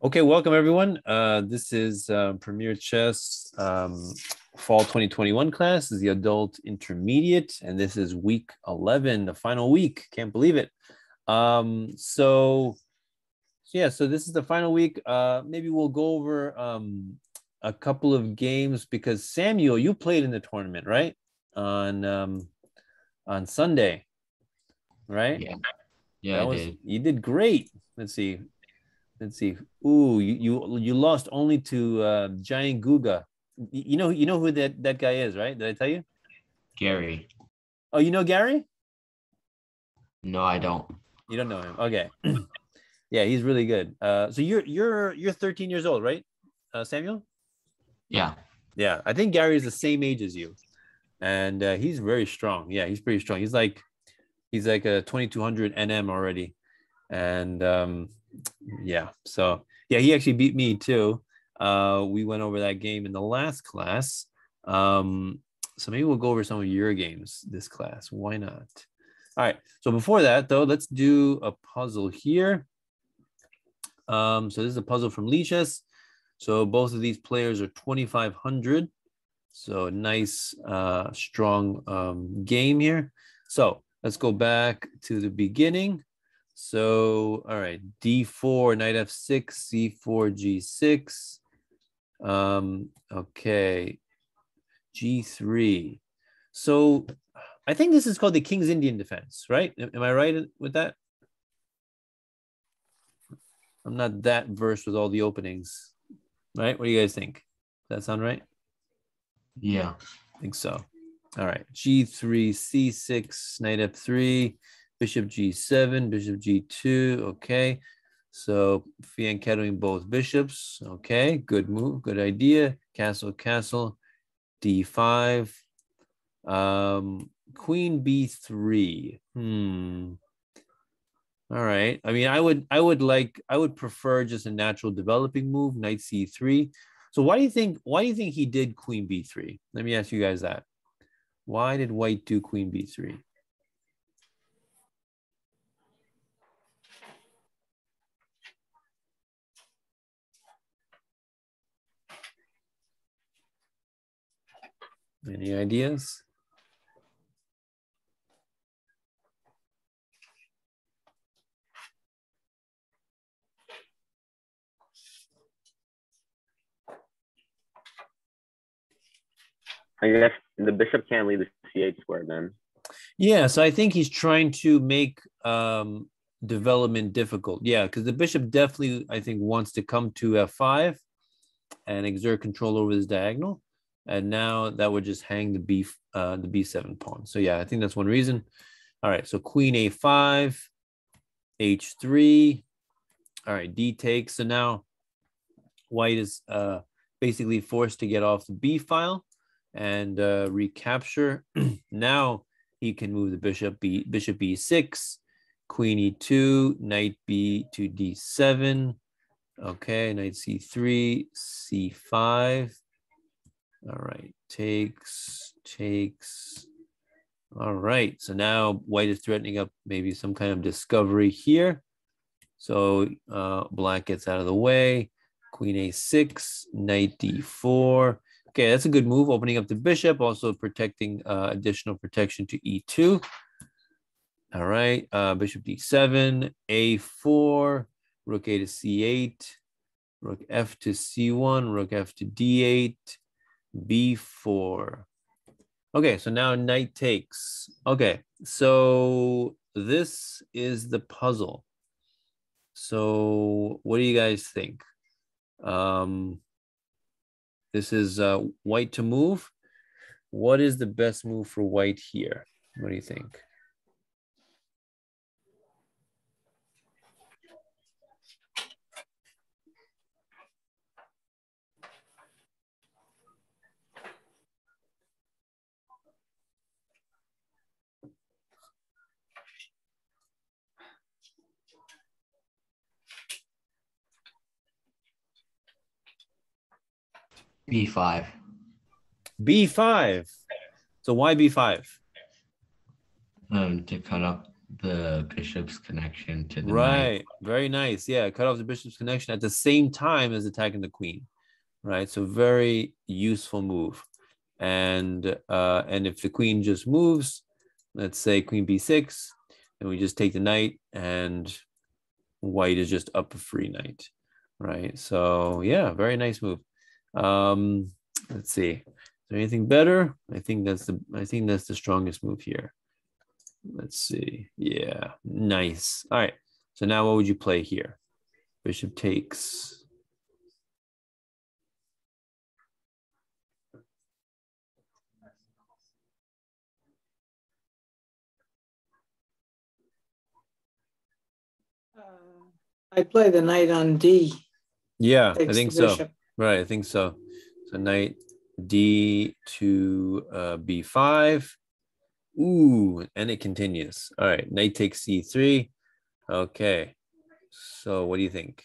Okay, welcome everyone. Uh, this is uh, Premier Chess um, Fall 2021 class. This is the adult intermediate, and this is week 11, the final week. Can't believe it. Um, so, yeah, so this is the final week. Uh, maybe we'll go over um, a couple of games because Samuel, you played in the tournament, right? On um, on Sunday, right? Yeah, yeah, that I was did. you did great. Let's see. Let's see. Ooh, you you, you lost only to uh, Giant Guga. You know you know who that that guy is, right? Did I tell you? Gary. Oh, you know Gary? No, I don't. You don't know him. Okay. yeah, he's really good. Uh, so you're you're you're 13 years old, right, uh, Samuel? Yeah, Yeah, I think Gary is the same age as you, and uh, he's very strong. Yeah, he's pretty strong. He's like he's like a 2200 NM already, and um, yeah. So yeah, he actually beat me too. Uh, we went over that game in the last class. Um, so maybe we'll go over some of your games this class. Why not? All right. So before that, though, let's do a puzzle here. Um, so this is a puzzle from Lichess. So both of these players are 2,500. So nice, uh, strong um, game here. So let's go back to the beginning. So, all right, D4, knight F6, C4, G6. Um, okay, G3. So I think this is called the King's Indian defense, right? Am I right with that? I'm not that versed with all the openings, right? What do you guys think? Does that sound right? yeah, I think so. All right. G3, C6, knight F3, bishop G7, bishop G2. Okay. So fianchettoing both bishops. Okay. Good move. Good idea. Castle, castle. D5. Um, queen B3. Hmm. All right. I mean, I would, I would like, I would prefer just a natural developing move, knight C3. So why do you think, why do you think he did queen B3? Let me ask you guys that. Why did white do queen b3? Any ideas? I guess the bishop can't leave the c8 square then. Yeah, so I think he's trying to make um, development difficult. Yeah, because the bishop definitely, I think, wants to come to f5 and exert control over this diagonal. And now that would just hang the b uh, the b7 pawn. So yeah, I think that's one reason. All right, so queen a5, h3. All right, d takes. So now white is uh, basically forced to get off the b file and uh, recapture. now he can move the bishop b bishop b6, queen e2, knight b to d7. Okay, knight c3, c5. All right, takes, takes. All right, so now white is threatening up maybe some kind of discovery here. So uh, black gets out of the way. Queen a6, knight d4. Okay, that's a good move, opening up the bishop, also protecting uh, additional protection to e2. All right, uh, bishop d7, a4, rook a to c8, rook f to c1, rook f to d8, b4. Okay, so now knight takes. Okay, so this is the puzzle. So what do you guys think? Um, this is uh, white to move. What is the best move for white here? What do you think? B5. B5. So why B5? Um, to cut off the bishop's connection to the knight. Right. Very nice. Yeah. Cut off the bishop's connection at the same time as attacking the queen. Right. So very useful move. And uh, and if the queen just moves, let's say queen b6, and we just take the knight and white is just up a free knight. Right. So yeah, very nice move. Um, let's see. Is there anything better? I think that's the I think that's the strongest move here. Let's see. Yeah, nice. All right. So now what would you play here? Bishop takes. I play the knight on D. Yeah, I think so. Right, I think so. So knight D to uh, B5. Ooh, and it continues. All right, knight takes C3. Okay. So what do you think?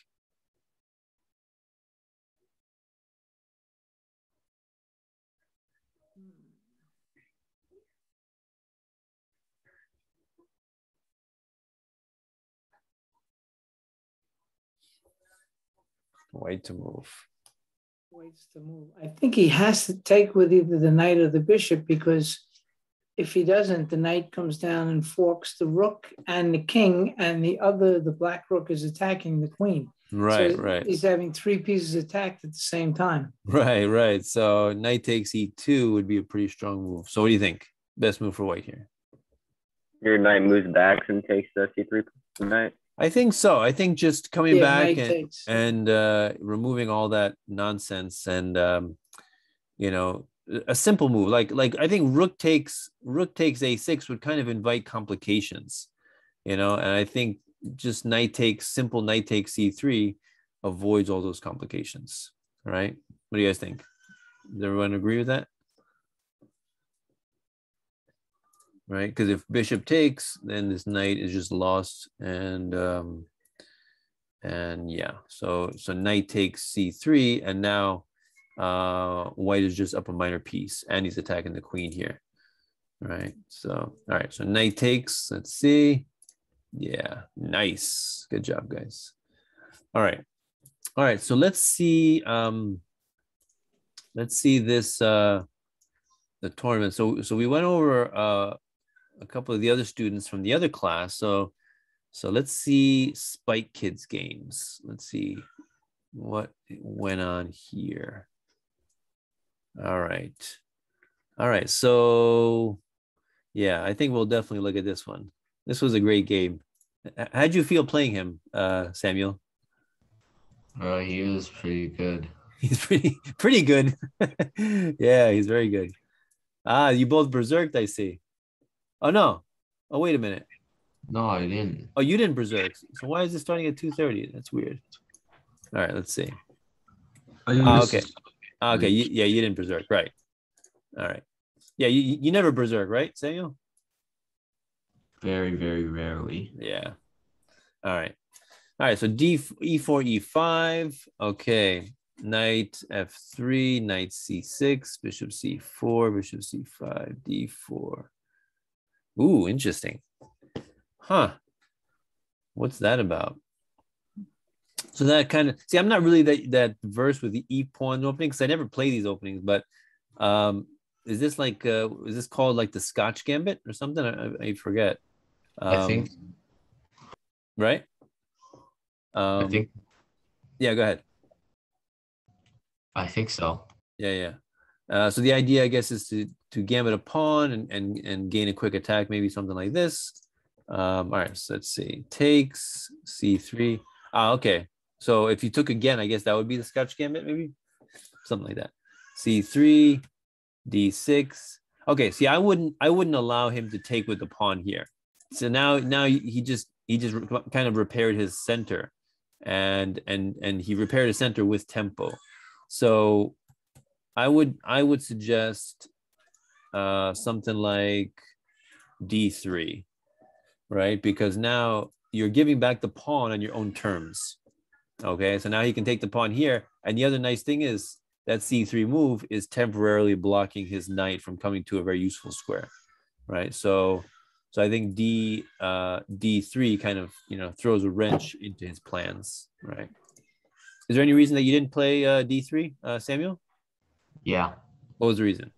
White to move. Waits to move. I think he has to take with either the knight or the bishop because if he doesn't, the knight comes down and forks the rook and the king, and the other, the black rook, is attacking the queen. Right, So right. He's having three pieces attacked at the same time. Right, right. So knight takes e2 would be a pretty strong move. So what do you think? Best move for white here? Your knight moves back and takes the c3 knight. I think so. I think just coming Yeah, back and, and uh, removing all that nonsense and um, you know a simple move like like I think rook takes rook takes a6 would kind of invite complications, you know, and I think just knight takes simple knight takes c3 avoids all those complications. Right? What do you guys think? Does everyone agree with that? Right? Because if bishop takes, then this knight is just lost, and um, and yeah, so so knight takes c3, and now uh, white is just up a minor piece, and he's attacking the queen here, right? So all right, so knight takes. Let's see, yeah, nice, good job, guys. All right, all right, so let's see. Um, let's see this. Uh, the tournament. So so we went over uh, a couple of the other students from the other class. So so let's see Spike Kids games. Let's see what went on here. All right. All right. So yeah, I think we'll definitely look at this one. This was a great game. How'd you feel playing him, uh, Samuel? Uh, he was pretty good. He's pretty pretty good. yeah, he's very good. Ah, you both berserked, I see. Oh no. Oh wait a minute. No, I didn't. Oh, you didn't berserk. So why is it starting at 2:30? That's weird. All right, let's see. Ah, okay. Ah, okay, you, yeah, you didn't berserk, right? All right. Yeah, you you never berserk, right, Samuel? Very, very rarely. Yeah. All right. All right. So D E4, E5. Okay. Knight F3, Knight C6, Bishop C4, Bishop C5, D4. Ooh, interesting. Huh. What's that about? So that kind of see, I'm not really that that versed with the E pawn opening because I never play these openings, but um is this like uh is this called like the Scotch Gambit or something? I, I- forget. I think. Um, right? Um, I think. Yeah, go ahead. I think so. Yeah, yeah. Uh, so the idea, I guess, is to to gambit a pawn and and and gain a quick attack, maybe something like this. Um, all right, so let's see. Takes c3. Ah, okay. So if you took again, I guess that would be the Scotch gambit, maybe something like that. c3, d6. Okay, see, I wouldn't I wouldn't allow him to take with the pawn here. So now now he just he just kind of repaired his center, and and and he repaired his center with tempo. So I would I would suggest uh, something like D3, right? Because now you're giving back the pawn on your own terms. Okay, so now he can take the pawn here. And the other nice thing is that C3 move is temporarily blocking his knight from coming to a very useful square, right? So So I think D uh, D3 kind of you know throws a wrench into his plans, right? Is there any reason that you didn't play uh, D3, uh, Samuel? Yeah. What was the reason?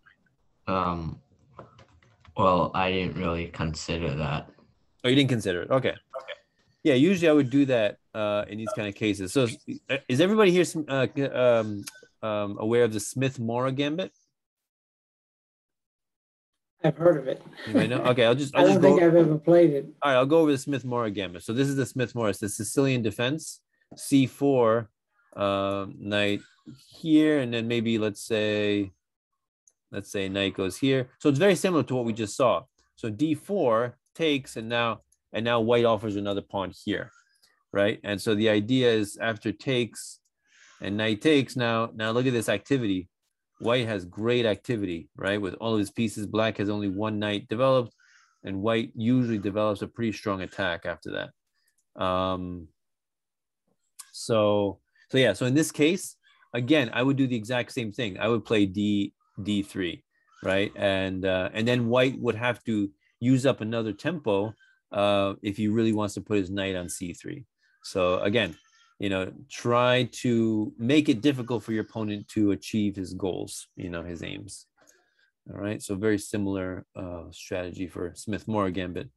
Um. Well, I didn't really consider that. Oh, you didn't consider it. Okay. Okay. Yeah, usually I would do that uh, in these kind of cases. So, is- is everybody here uh, um, um, aware of the Smith-Morra gambit? I've heard of it. You know. Okay, I'll just I I'll don't just go. think I've ever played it. All right, I'll go over the Smith-Morra gambit. So this is the Smith-Morra. It's the Sicilian defense. C4, um, knight here, and then maybe let's say, let's say knight goes here. So it's very similar to what we just saw. So D4 takes, and now and now white offers another pawn here, right? And so the idea is after takes and knight takes, now now look at this activity. White has great activity, right? With all of his pieces, black has only one knight developed and white usually develops a pretty strong attack after that. Um, so, so yeah, so in this case, again, I would do the exact same thing. I would play D D3, right? And uh, and then white would have to use up another tempo uh, if he really wants to put his knight on C3. So again, you know, try to make it difficult for your opponent to achieve his goals, you know, his aims. All right, so very similar uh, strategy for Smith Morra Gambit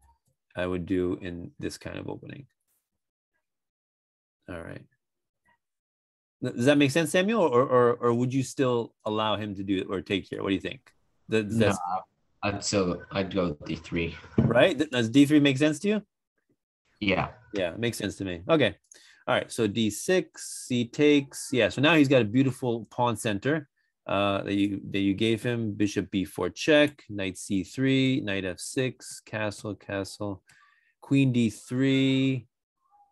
I would do in this kind of opening. All right. Does that make sense, Samuel, or or, or would you still allow him to do it or take here? What do you think? Does, No, I'd still I'd go D three. right? Does D three make sense to you? Yeah. Yeah, it makes sense to me. Okay. All right. So D6, he takes. Yeah. So now he's got a beautiful pawn center uh, that you that you gave him. Bishop B4 check, knight C3, knight F6, castle, castle, queen D3.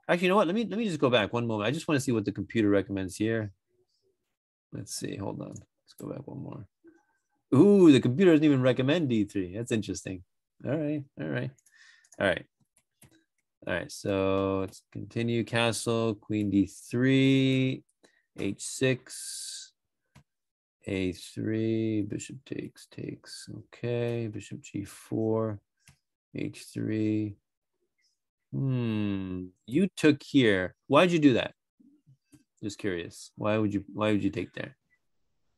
Actually, you know what? Let me let me just go back one moment. I just want to see what the computer recommends here. Let's see. Hold on. Let's go back one more. Ooh, the computer doesn't even recommend D3. That's interesting. All right. All right. All right. All right, so let's continue. Castle, Queen D3, H6, A3, Bishop takes, takes. Okay, Bishop G4, H3. Hmm, you took here. Why'd you do that? Just curious. Why would you? Why would you take there?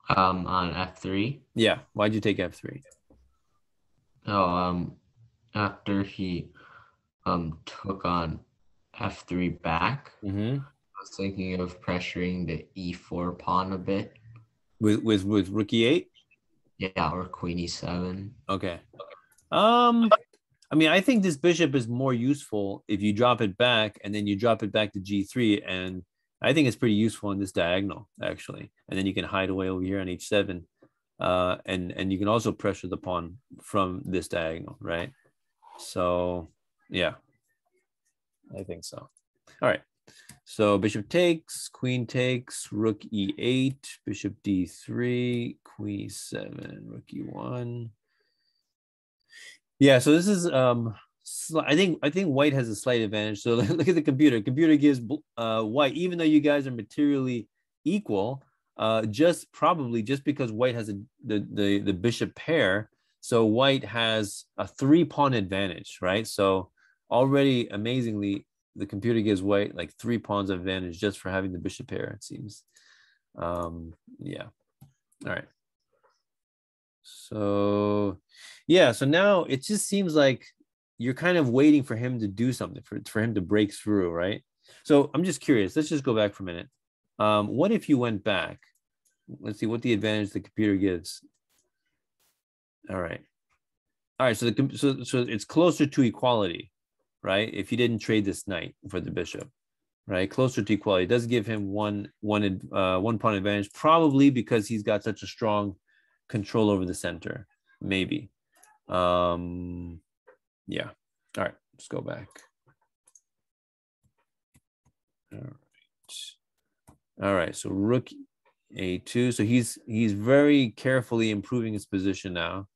Um, on F three. Yeah, why'd you take F3? Oh, um, after he um took on F three back, Mm-hmm. I was thinking of pressuring the E four pawn a bit. With with with Rook E8. Yeah, or Queen E seven. Okay. Um, I mean, I think this bishop is more useful if you drop it back and then you drop it back to G3. And I think it's pretty useful in this diagonal, actually. And then you can hide away over here on H7. Uh, and, and you can also pressure the pawn from this diagonal, right? So, yeah, I think so. All right. So bishop takes, queen takes, rook e8, bishop d3, queen e7, rook e1. Yeah, so this is um I think I think white has a slight advantage. So look at the computer. Computer gives uh white even though you guys are materially equal, uh just probably just because white has a the the, the bishop pair, so white has a three pawn advantage, right? So already amazingly the computer gives white like three pawns advantage just for having the bishop pair it seems. Um yeah. All right. So, yeah. So now it just seems like you're kind of waiting for him to do something, for, for him to break through, right? So I'm just curious. Let's just go back for a minute. Um, what if you went back? Let's see what the advantage the computer gives. All right. All right. So the so so it's closer to equality, right? If you didn't trade this knight for the bishop, right? Closer to equality it does give him one one uh, one pawn advantage, probably because he's got such a strong control over the center maybe. Um yeah. All right let's go back. All right. All right so rook a2 so he's he's very carefully improving his position now.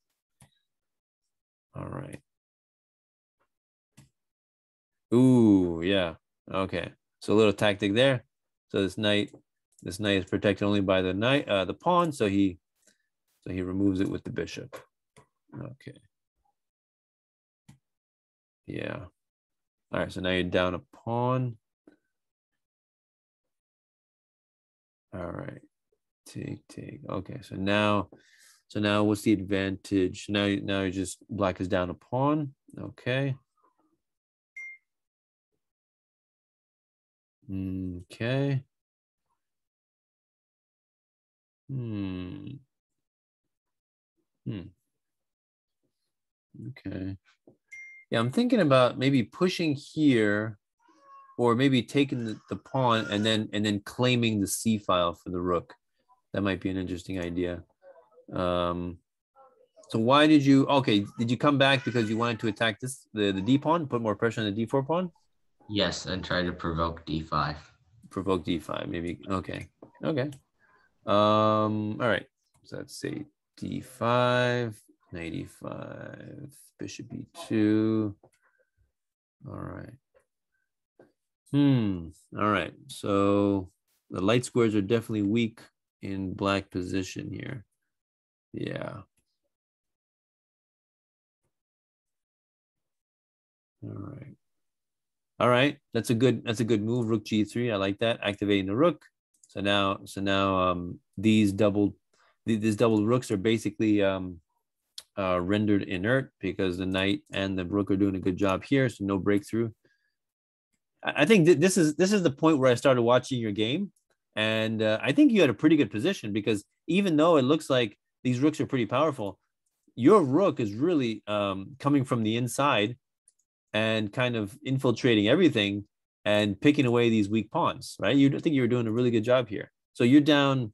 All right. Ooh yeah. Okay so a little tactic there. So this knight this knight is protected only by the knight uh the pawn. So he so he removes it with the bishop. Okay. Yeah. All right. So now you're down a pawn. All right. Take, take. Okay. So now, so now what's the advantage? Now, now you just black is down a pawn. Okay. Okay. Hmm. Hmm. Okay. Yeah, I'm thinking about maybe pushing here or maybe taking the, the pawn and then and then claiming the c file for the rook. That might be an interesting idea. Um, so why did you okay, did you come back because you wanted to attack this the, the d pawn, put more pressure on the d4 pawn? Yes, and try to provoke d5. Provoke d5, maybe. Okay. Okay. Um, all right. So let's say d5, knight e5, bishop e2. All right. Hmm. All right. So the light squares are definitely weak in black position here. Yeah. All right. All right. That's a good that's a good move. Rook g3. I like that. Activating the rook. So now so now um these double these double rooks are basically um uh, rendered inert because the knight and the rook are doing a good job here. So no breakthrough. I think th- this is this is the point where I started watching your game, and uh, I think you had a pretty good position because even though it looks like these rooks are pretty powerful, your rook is really um, coming from the inside and kind of infiltrating everything and picking away these weak pawns. Right? You I think you were doing a really good job here. So you're down.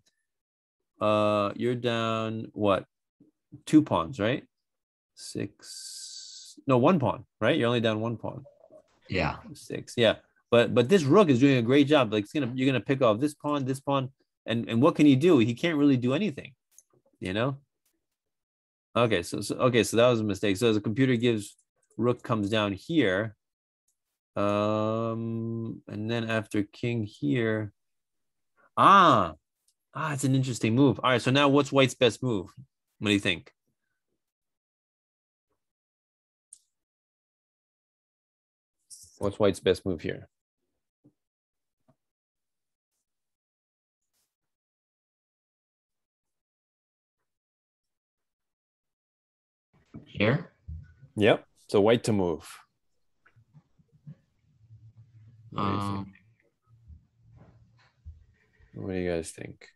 Uh, you're down what? Two pawns, right? Six. No, one pawn, right? You're only down one pawn Yeah. six. Yeah, but but this rook is doing a great job. Like it's gonna you're gonna pick off this pawn, this pawn, and and what can he do? He can't really do anything, you know. Okay, so, so okay, so that was a mistake. So the computer gives rook comes down here, um, and then after king here, ah, ah, it's an interesting move. All right, so now what's White's best move? What do you think? What's White's best move here? Here? Yep. So White to move. What do you think? Um, What do you guys think?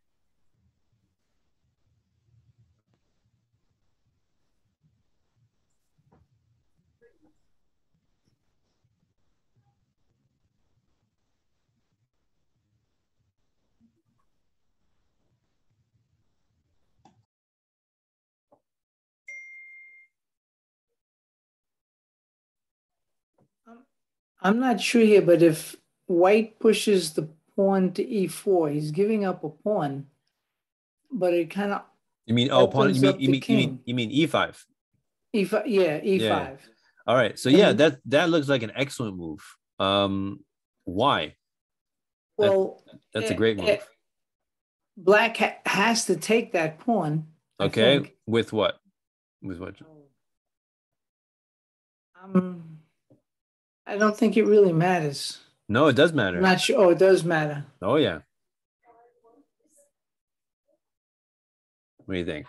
I'm not sure here, but if white pushes the pawn to e4, he's giving up a pawn, but it kind of You mean oh pawn? You mean you mean, you mean you mean e five? e5, yeah, e5. All right. So yeah, And- that that looks like an excellent move. Um, why? Well, That's a eh, great eh, move. black ha- has to take that pawn. Okay. With what? With what? Um, I don't think it really matters. No, it does matter. I'm not sure. Oh, it does matter. Oh yeah. What do you think?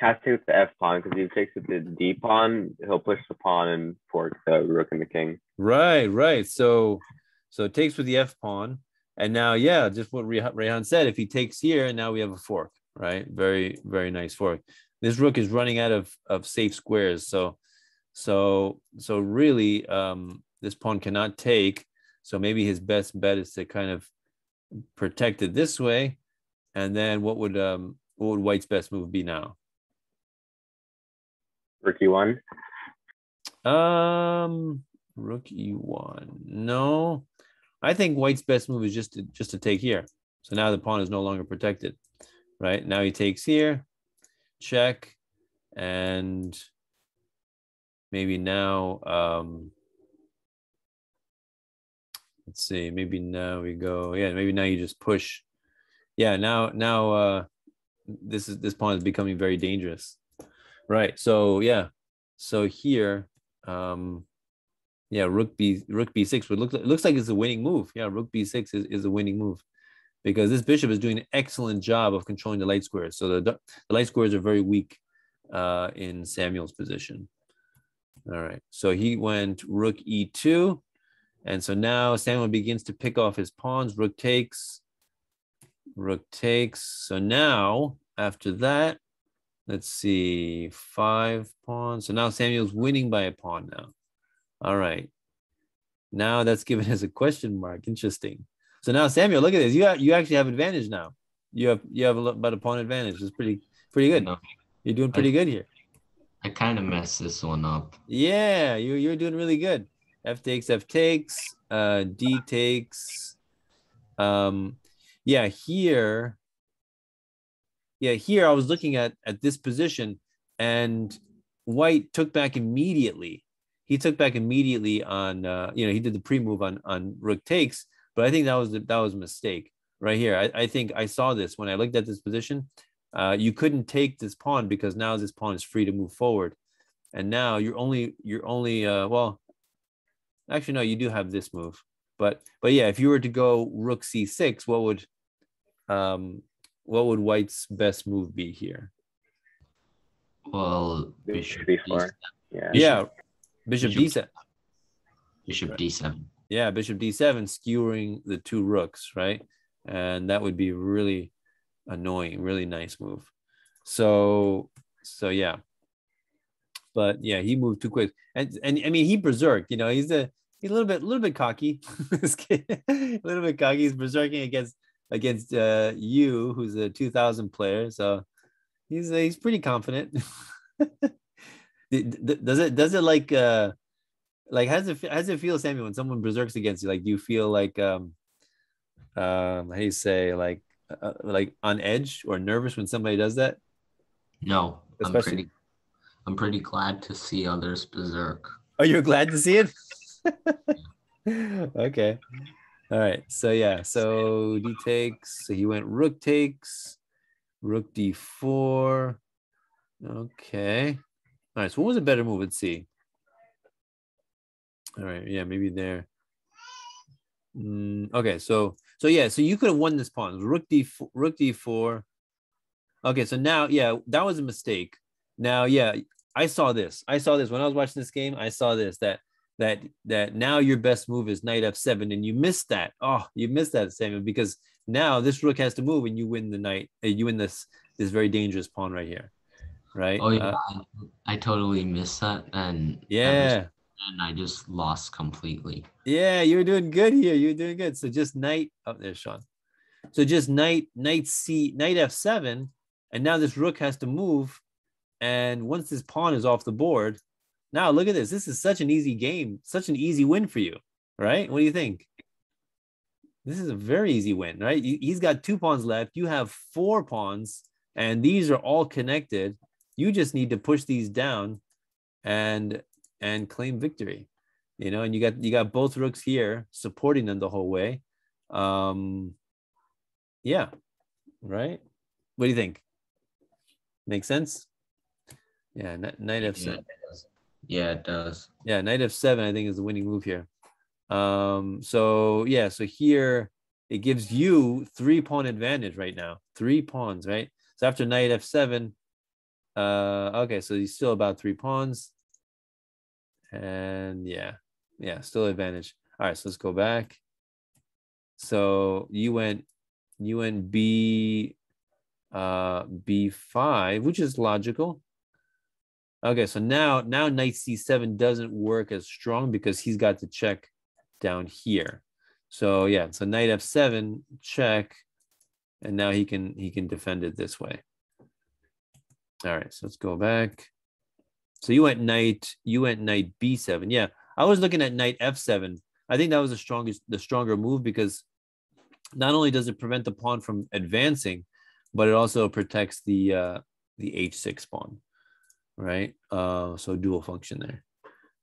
Cat takes the F pawn because he takes the D pawn, he'll push the pawn and fork the rook and the king. Right, right. So, so it takes with the f pawn, and now, yeah, just what Reh- Rehan said. If he takes here, and now we have a fork. Right, very, very nice fork. This rook is running out of of safe squares, so, so, so really, um, this pawn cannot take. So maybe his best bet is to kind of protect it this way, and then what would um what would White's best move be now? Rook E1. Um, rook e1. No, I think White's best move is just to just to take here. So now the pawn is no longer protected, right? Now he takes here, check, and maybe now, um, let's see, maybe now we go, yeah, maybe now you just push, yeah, now now uh this is this pawn is becoming very dangerous. Right. So yeah. So here, um yeah, rook b rook b6 would look it looks like it's a winning move. Yeah, rook b6 is, is a winning move because this bishop is doing an excellent job of controlling the light squares. So the, the light squares are very weak uh, in Samuel's position. All right, so he went rook e2. And so now Samuel begins to pick off his pawns. Rook takes, rook takes. So now after that, let's see, five pawns. So now Samuel's winning by a pawn now. All right. Now that's given us a question mark. Interesting. So now Samuel, look at this. You have, you actually have advantage now. You have you have a, about a pawn advantage. It's pretty pretty good. No, You're doing pretty good here. I kind of messed this one up. Yeah, you you're doing really good. F takes, F takes, uh, D takes. Um, yeah, here. Yeah, here I was looking at at this position, and White took back immediately. He took back immediately on uh, you know he did the pre move on on Rook takes, but I think that was that was a mistake right here. I, I think I saw this when I looked at this position. Uh, you couldn't take this pawn because now this pawn is free to move forward, and now you're only you're only uh, well Actually, no, you do have this move. But but yeah, if you were to go rook c6, what would um what would white's best move be here? Well, Bishop bishop b4. Yeah. Yeah, bishop Bishop- d7. Bishop d7. Yeah, bishop d7 skewering the two rooks, right? And that would be really annoying, really nice move. So so yeah. But yeah, he moved too quick. And and I mean he berserked, you know, he's a he's a little bit a little bit cocky. this kid, a little bit cocky. He's berserking against against uh you, who's a 2000 player. So he's uh, he's pretty confident. Does it does it like uh like how's it how's it feel samuel when someone berserks against you? Like do you feel like um um how do you say like uh, like on edge or nervous when somebody does that? No, I'm pretty. I'm pretty glad to see others berserk. oh you're glad to see it? Okay. All right. So yeah. So d takes so he went rook takes rook d4 okay so what was a better move? Let's see. All right. Yeah maybe there. Mm, okay so so yeah so you could have won this pawn. Rook d rook d4 okay so now yeah that was a mistake. Now yeah i saw this. I saw this. When i was watching this game i saw this that that that now your best move is knight f7 and you missed that. Oh you missed that samuel because now this rook has to move and you win the knight you win this this very dangerous pawn right here right Oh yeah, Uh, I, I totally missed that, and yeah then I just lost completely. Yeah, you were doing good here. You were doing good. So just knight up there, Sean. So just knight, knight C, knight F7, and now this rook has to move. And once this pawn is off the board, now look at this. This is such an easy game, such an easy win for you, right? What do you think? This is a very easy win, right? He's got two pawns left. You have four pawns, and these are all connected. You just need to push these down and and claim victory you know and you got you got both rooks here supporting them the whole way. Um yeah right? What do you think? Make sense? Yeah knight knight f7. Yeah, it does. yeah knight f7 i think is the winning move here. Um so yeah so here it gives you three pawn advantage right now. Three pawns right? So after knight f7 uh okay so he's still about three pawns. And yeah yeah still advantage. All right so let's go back. So you went you went b uh b5 which is logical. Okay so now now knight c7 doesn't work as strong because he's got to check down here. So yeah so knight f7 check. And now he can he can defend it this way all right so let's go back so you went knight, you went knight b7. Yeah, I was looking at knight f7. I think that was the strongest, the stronger move because not only does it prevent the pawn from advancing, but it also protects the uh, the h6 pawn, right? Uh, so dual function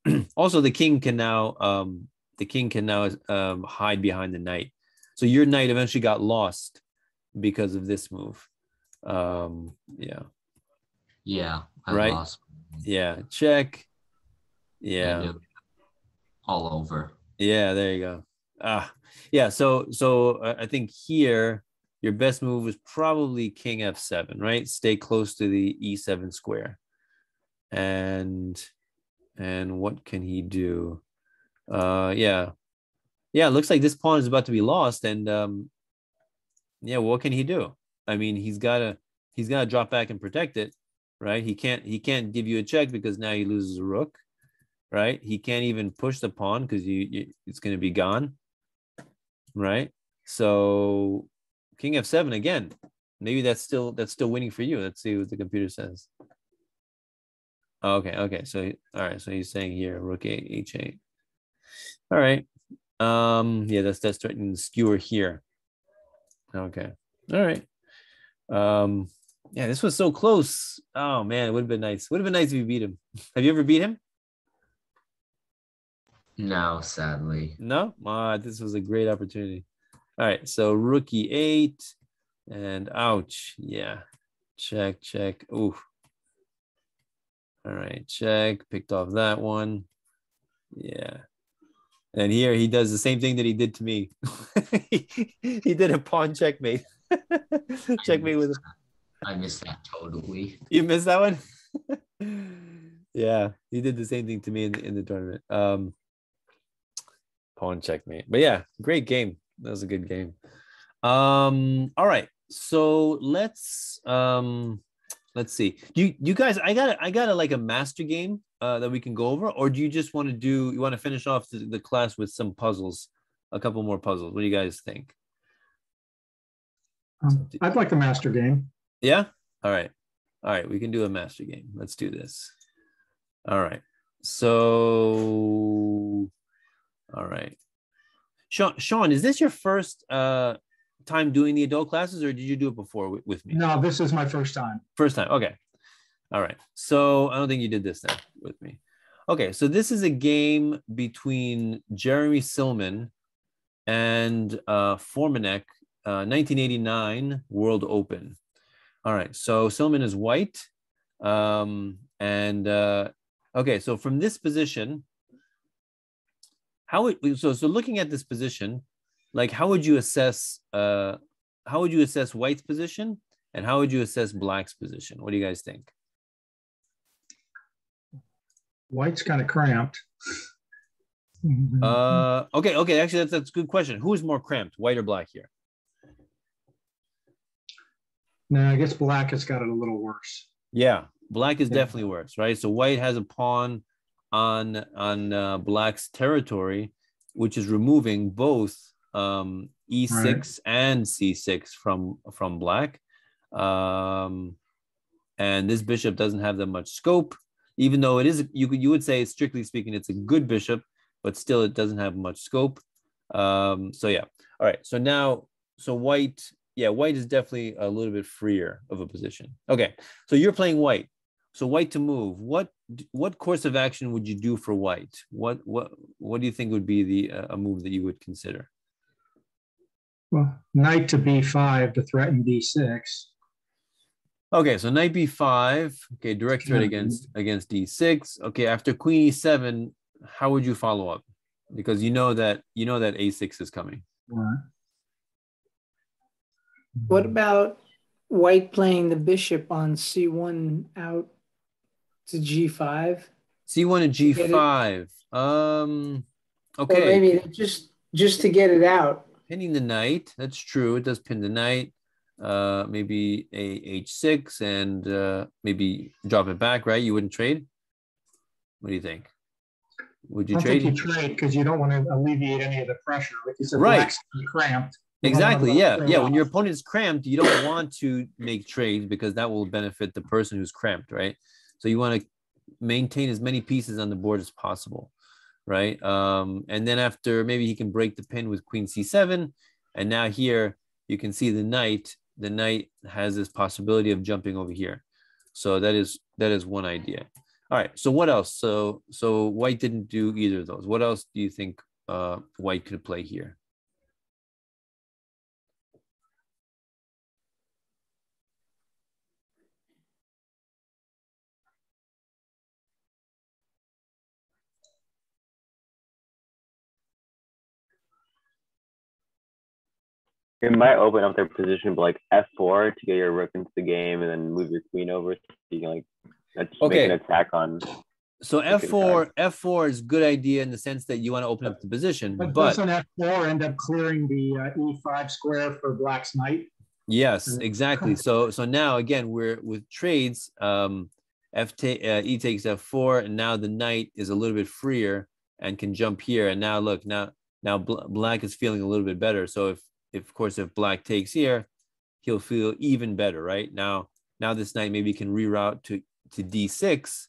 there. also, the king can now um, the king can now um, hide behind the knight. So your knight eventually got lost because of this move. Um, yeah, Yeah. I Right. lost. yeah, check. Yeah. All over. yeah, there you go. Ah, yeah. So, so uh, I think here your best move was probably King F7, right? Stay close to the E7 square, and and what can he do? Uh, yeah, yeah. It looks like this pawn is about to be lost, and um, yeah, what can he do? I mean, he's gotta he's gotta drop back and protect it, right? He can't he can't give you a check because now he loses a rook, right? He can't even push the pawn because you, you it's gonna be gone, right? So King F7 again. Maybe that's still that's still winning for you. Let's see what the computer says. Okay, okay. So all right, so he's saying here rook eight, h8. All right. Um, yeah, that's that's threatening the skewer here. Okay. All right. Um, yeah, this was so close. Oh man, it would have been nice. Would have been nice if you beat him. Have you ever beat him? No, sadly. No? Ah, this was a great opportunity. All right, so rookie eight, and ouch. Yeah. Check, check. Ooh. All right, check. Picked off that one. Yeah. And here he does the same thing that he did to me. he, he did a pawn checkmate. checkmate with I missed that totally. you missed that one? yeah, he did the same thing to me in the, in the tournament. Um, pawn checkmate. But yeah, great game. That was a good game. Um, all right. So let's um let's see. You you guys I got a, I got a like a master game uh that we can go over, or do you just want to do you want to finish off the, the class with some puzzles, a couple more puzzles? What do you guys think? Um, I'd like the master game. Yeah. All right. All right. We can do a master game. Let's do this. All right. So, all right. Sean, Sean, is this your first uh, time doing the adult classes, or did you do it before with, me? No, this is my first time. First time. Okay. All right. So I don't think you did this then with me. Okay. So this is a game between Jeremy Silman and uh, Formanek, uh, 1989 World Open. All right. So Silman is white. Um, and uh, okay. So from this position, how would so so looking at this position, like how would you assess uh how would you assess white's position and how would you assess black's position? What do you guys think? White's kind of cramped. Uh okay, okay, actually that's that's a good question. Who is more cramped, white or black here? No, I guess black has got it a little worse. Yeah, black is Yeah. definitely worse, right? So white has a pawn on on uh, black's territory, which is removing both um, e6 and c6 from from black. Um, and this bishop doesn't have that much scope, even though it is you could you would say strictly speaking it's a good bishop, but still it doesn't have much scope. Um, so yeah, all right. So now so white yeah white is definitely a little bit freer of a position. Okay, so you're playing white. So white to move. What what course of action would you do for white? What what what do you think would be the uh, a move that you would consider? Well, knight to b5 to threaten d6. Okay, so knight b5. Okay, direct threat against against d6. Okay, after queen e7, how would you follow up? Because you know that you know that a6 is coming. Right. What about white playing the bishop on c1 out to g5? c1 to g5. Um Or okay. maybe just just to get it out. pinning the knight. That's true. It does pin the knight. Uh, maybe a h6 and uh, maybe drop it back. Right? You wouldn't trade. What do you think? Would you I don't trade? think you trade because you don't want to alleviate any of the pressure. Like you said, Right. black's cramped. You don't wanna Exactly. Yeah. Yeah. When your opponent is cramped, you don't want to make trades because that will benefit the person who's cramped, right? So you want to maintain as many pieces on the board as possible, right? Um, and then after maybe he can break the pin with Queen C7, and now here you can see the knight. The knight has this possibility of jumping over here, so that is that is one idea. All right. So what else? So so white didn't do either of those. What else do you think uh, white could play here? It might open up their position, but like F4 to get your rook into the game and then move your queen over so you can like that's Okay. make an attack on. So f4 f4 is a good idea in the sense that you want to open up the position, But but doesn't F4 end up clearing the uh, E5 square for Black's knight? Yes, exactly. So so now again we're with trades. Um, F ta- uh, E takes F4, and now the knight is a little bit freer and can jump here. And now look, now now bl- black is feeling a little bit better. So if if of course if black takes here, he'll feel even better, right? Now now this knight maybe can reroute to to D6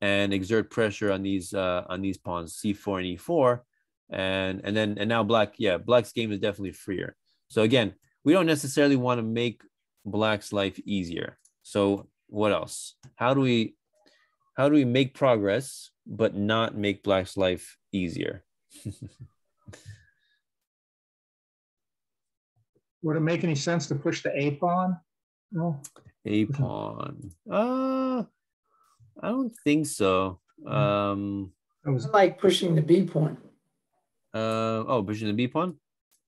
and exert pressure on these uh on these pawns C4 and E4, and and then and now black yeah black's game is definitely freer. So again, we don't necessarily want to make black's life easier so what else how do we how do we make progress but not make black's life easier Would it make any sense to push the A pawn? No. a pawn uh i don't think so um That was like pushing the B point. uh oh pushing the b pawn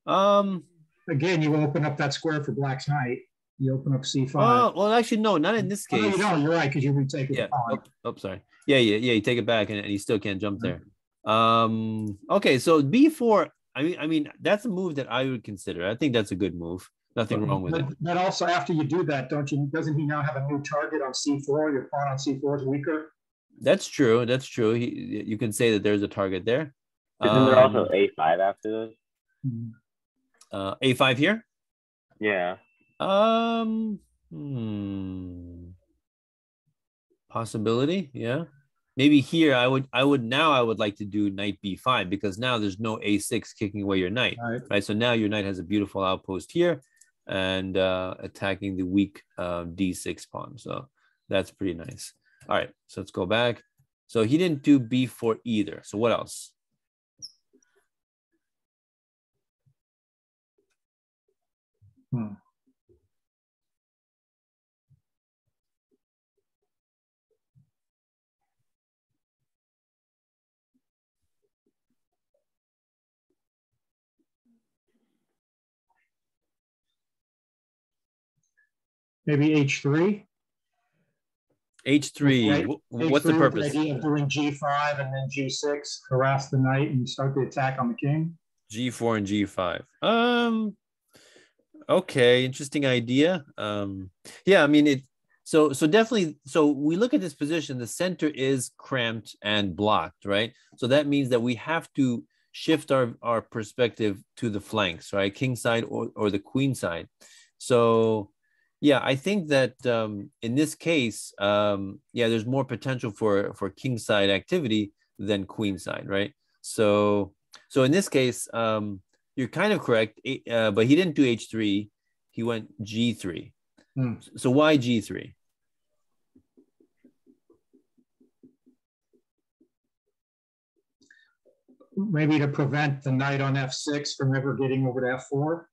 um again. You open up that square for Black's knight. You open up C5. oh well actually no not in this Oh, no, case you don't. You're right because you retake yeah the pawn. oh, oh, sorry yeah yeah yeah you take it back and, and you still can't jump there um okay so b4 i mean i mean that's a move that i would consider i think that's a good move nothing wrong with it But, but also after you do that, don't you? Doesn't he now have a new target on C4? Your pawn on C4 is weaker. that's true that's true he, you can say that there's a target there Isn't there Um, also A5 after this? uh, a5 here Yeah. um hmm. possibility yeah maybe here i would i would now i would like to do knight b5 because now there's no a6 kicking away your knight Right. right? So now your knight has a beautiful outpost here and uh, attacking the weak uh, d6 pawn. So that's pretty nice. All right, so let's go back. So he didn't do b4 either. So what else? Hmm. Maybe H3. H3. Right. wh- What's the H3 with purpose? idea of doing G5 and then G6, harass the knight and start the attack on the king. G4 and G5. Um okay, interesting idea. Um yeah, I mean it so so definitely so we look at this position the center is cramped and blocked, right? So that means that we have to shift our our perspective to the flanks, right? King side or or the queen side. So yeah, I think that um in this case um yeah, there's more potential for for king side activity than queen side, right? So so in this case, um, you're kind of correct, eh, uh, but he didn't do H3. He went G3. Hmm. So why G3? Maybe to prevent the knight on F6 from ever getting over to F4.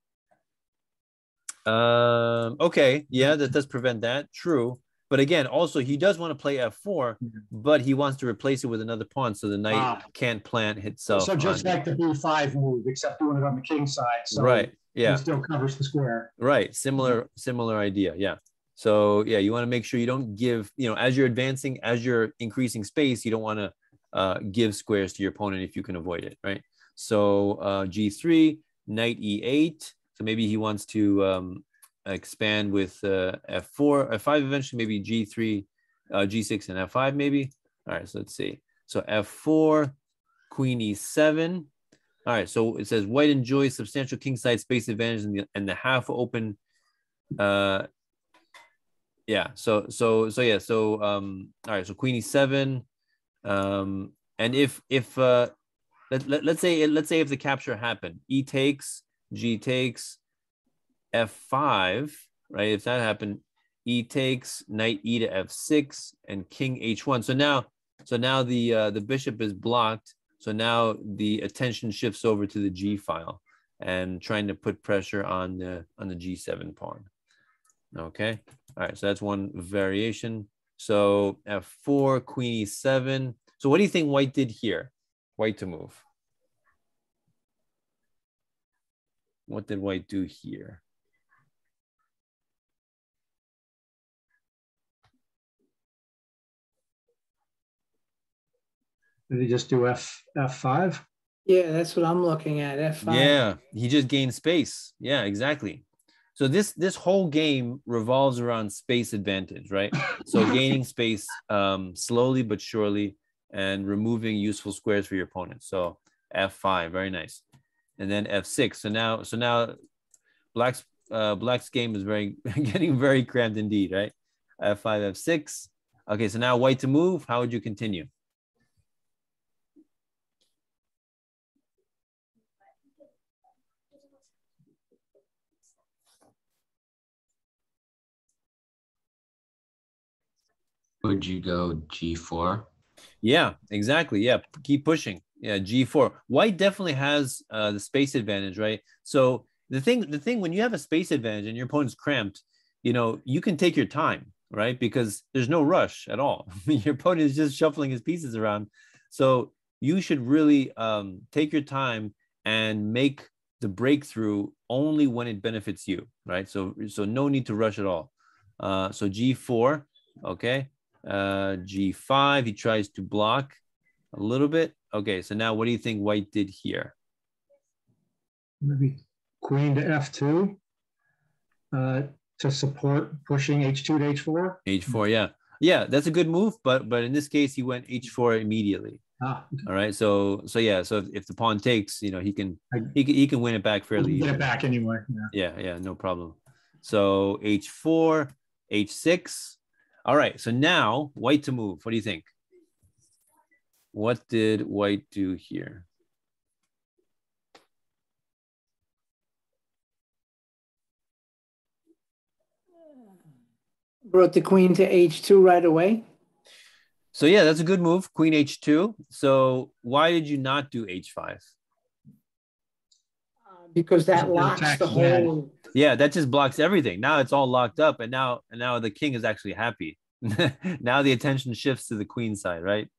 Um, okay, yeah, that does prevent that. True. But again, also he does want to play F4, Mhm. but he wants to replace it with another pawn so the knight Ah. can't plant itself. So just on- like the B5 move, except doing it on the king side. So right. Yeah. It still covers the square. Right. Similar, similar idea. Yeah. So yeah, you want to make sure you don't give, you know, as you're advancing, as you're increasing space, you don't want to uh, give squares to your opponent if you can avoid it, right? So uh, G3, knight E8. So maybe he wants to um, expand with uh, F4, F5 eventually, maybe G3, uh, G6 and F5 maybe. All right, so let's see. So F4, Queen E7. All right, so it says white enjoys substantial kingside space advantage in the, and the half open. Uh, yeah. So so so yeah. So um. All right. So queen e7. Um. And if if uh, let, let let's say let's say if the capture happened, e takes, g takes, f5. Right. If that happened, e takes, knight e to f6, and king h1. So now so now the uh, the bishop is blocked. So now the attention shifts over to the G file and trying to put pressure on the on the G7 pawn. Okay. All right. So that's one variation. So F4, Queen E7. So what do you think White did here? White to move. What did white do here? Did he just do F, F5? Yeah, that's what I'm looking at. F5. Yeah, he just gained space. Yeah, exactly. So this this whole game revolves around space advantage, right? So gaining space um, slowly but surely and removing useful squares for your opponent. So F5, very nice. And then F6. So now, so now black's uh, black's game is very getting very cramped indeed, right? F5, F6. Okay, so now white to move. How would you continue? Would you go G4? Yeah, exactly. Yeah, keep pushing. Yeah, G4. White definitely has uh, the space advantage, right? So the thing, the thing when you have a space advantage and your opponent's cramped, you know, you can take your time, right? Because there's no rush at all. your opponent is just shuffling his pieces around. So you should really um, take your time and make the breakthrough only when it benefits you, right? So so no need to rush at all. Uh, so G4, okay. Uh, G5, he tries to block a little bit. Okay, so now what do you think white did here? Maybe queen to F2 uh, to support pushing H2 to H4. H4, yeah. Yeah, that's a good move, but but in this case, he went H4 immediately. Ah, All right, so so yeah, so if, if the pawn takes, you know, he can I- he can, he can win it back fairly get it back anyway. Yeah. Yeah, yeah, no problem. So H4, H6. All right, so now white to move. What do you think? What did white do here? Brought the queen to H2 right away. So yeah, that's a good move. Queen H2. So why did you not do H5? Uh, because that locks the whole. Yeah, that just blocks everything. Now it's all locked up, and now and now the king is actually happy. now the attention shifts to the queen side, right?